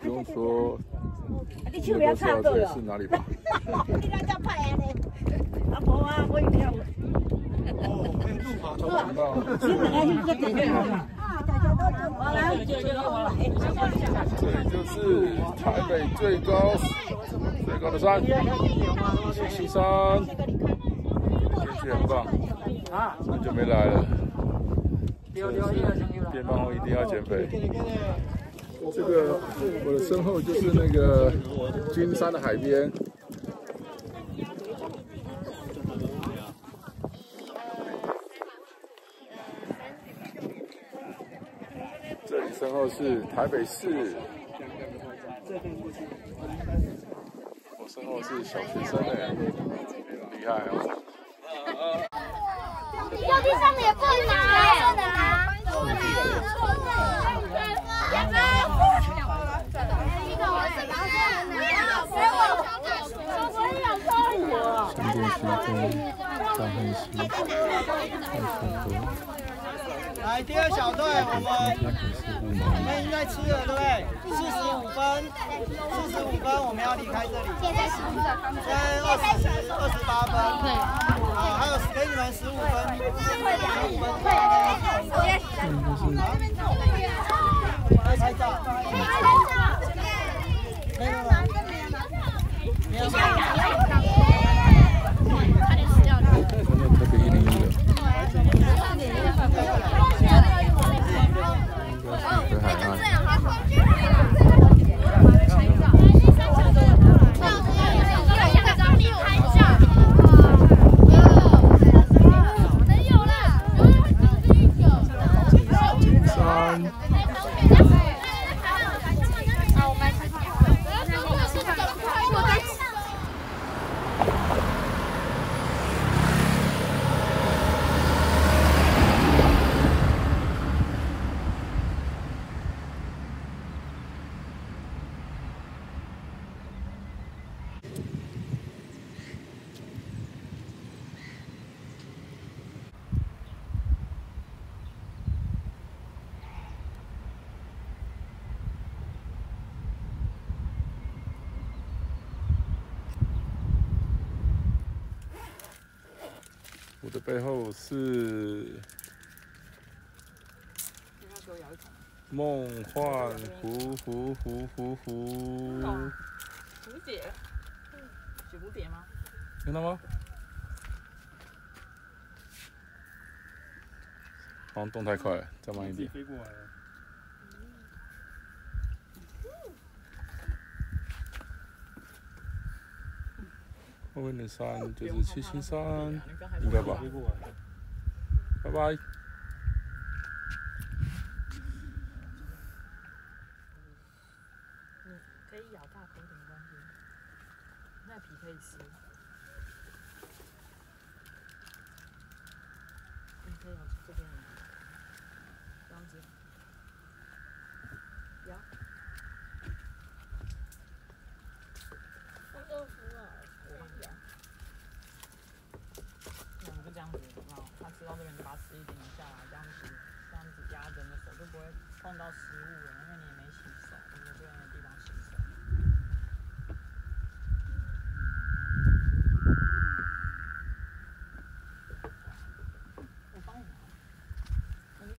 不用说，你手不要插到是哪里吧？你那叫派啊你？阿婆啊，我有跳舞。哦，就是台北最高最高的山，七星山，天气很棒。很久没来了，变胖后一定要减肥。这个我的身后就是那个金山的海边，这里身后是台北市，我身后是小学生哎，厉害哦！掉地上的也不能拿，来，第二小队，我们我们应该吃了，对不对？四十五分，四十五分，我们要离开这里。现在二十二十八分，好，还有给你们十五分，十五分，Instagram. 我的背后是梦幻湖湖湖湖湖。蝴蝶，雪蝴蝶吗？听到吗？好像动太快了，再慢一点。飞过来了。后面的山就是七星山，应该吧？拜拜。可以咬大口点关系，那皮可以吃。你可以咬这边，这样子。咬。我饿死了，我帮你咬。两个这样子，然后他吃到这边就把它吃一点下来，这样子，这样子压着，你的手就不会碰到食物了。